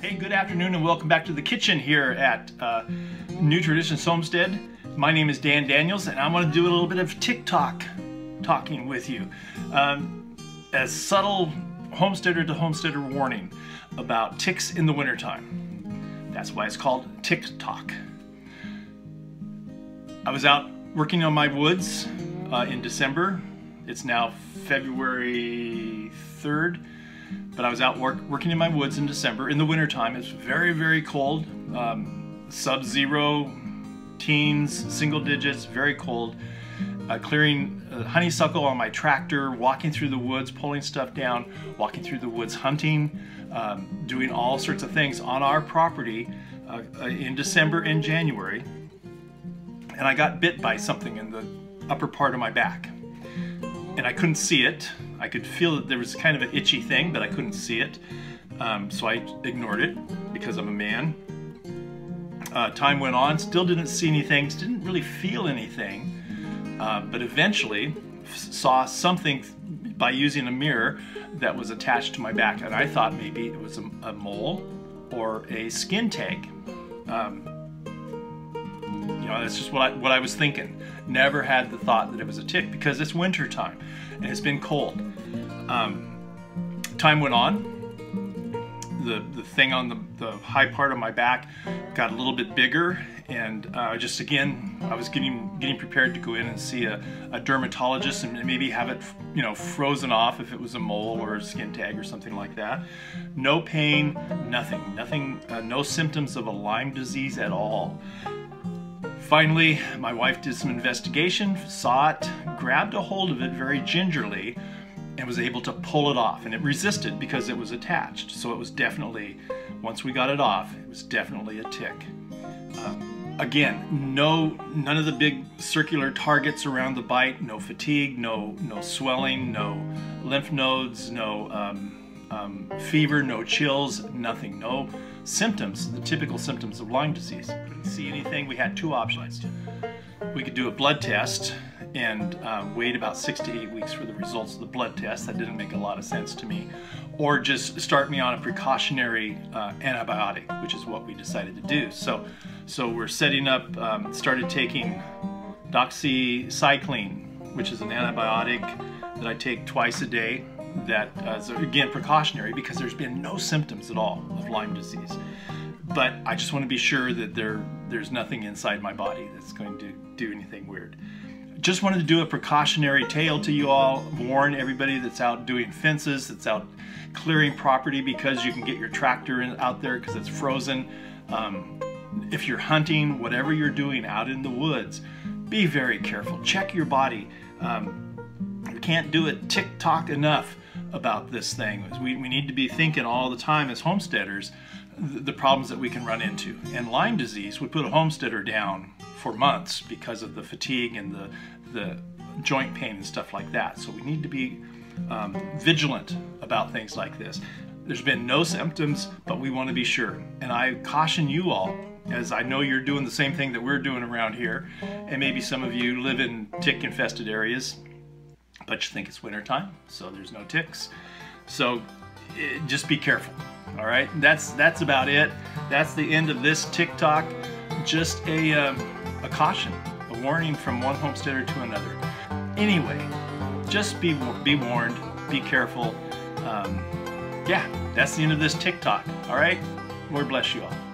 Hey, good afternoon and welcome back to the kitchen here at uh, New Traditions Homestead. My name is Dan Daniels and I'm going to do a little bit of TikTok talking with you. Um, a subtle homesteader to homesteader warning about ticks in the wintertime. That's why it's called TikTok. I was out working on my woods uh, in December. It's now February 3rd but I was out work, working in my woods in December in the wintertime. It's very, very cold, um, sub zero, teens, single digits, very cold. Uh, clearing uh, honeysuckle on my tractor, walking through the woods, pulling stuff down, walking through the woods, hunting, um, doing all sorts of things on our property uh, uh in December and January. And I got bit by something in the upper part of my back. And I couldn't see it I could feel that there was kind of an itchy thing, but I couldn't see it. Um, so I ignored it because I'm a man. Uh, time went on, still didn't see anything, didn't really feel anything, uh, but eventually saw something by using a mirror that was attached to my back, and I thought maybe it was a, a mole or a skin tag. Um, know, that's just what I, what I was thinking. Never had the thought that it was a tick because it's winter time and it's been cold. Um, time went on. The, the thing on the, the high part of my back got a little bit bigger and uh, just again I was getting getting prepared to go in and see a, a, dermatologist and maybe have it you know frozen off if it was a mole or a skin tag or something like that no pain nothing nothing uh, no symptoms of a Lyme disease at all Finally, my wife did some investigation, saw it, grabbed a hold of it very gingerly, and was able to pull it off. And it resisted because it was attached. So it was definitely, once we got it off, it was definitely a tick. Uh, again, no, none of the big circular targets around the bite, no fatigue, no, no swelling, no lymph nodes, no um, um, fever, no chills, nothing, no symptoms, the typical symptoms of Lyme disease. Couldn't see anything. We had two options. We could do a blood test and uh, wait about six to eight weeks for the results of the blood test. That didn't make a lot of sense to me. Or just start me on a precautionary uh, antibiotic, which is what we decided to do. So, so we're setting up, um, started taking doxycycline, which is an antibiotic that I take twice a day that uh, again precautionary because there's been no symptoms at all of Lyme disease. But I just want to be sure that there there's nothing inside my body that's going to do anything weird. Just wanted to do a precautionary tale to you all, warn everybody that's out doing fences, that's out clearing property because you can get your tractor in, out there because it's frozen. Um, if you're hunting, whatever you're doing out in the woods, be very careful. Check your body. Um, can't do it tick-tock enough about this thing. We, we need to be thinking all the time as homesteaders the, the problems that we can run into. And Lyme disease would put a homesteader down for months because of the fatigue and the, the joint pain and stuff like that. So we need to be um, vigilant about things like this. There's been no symptoms, but we want to be sure. And I caution you all, as I know you're doing the same thing that we're doing around here, and maybe some of you live in tick infested areas, but you think it's wintertime, so there's no ticks. So eh, just be careful. All right, that's that's about it. That's the end of this TikTok. Just a um, a caution, a warning from one homesteader to another. Anyway, just be be warned. Be careful. Um, yeah, that's the end of this TikTok. All right, Lord bless you all.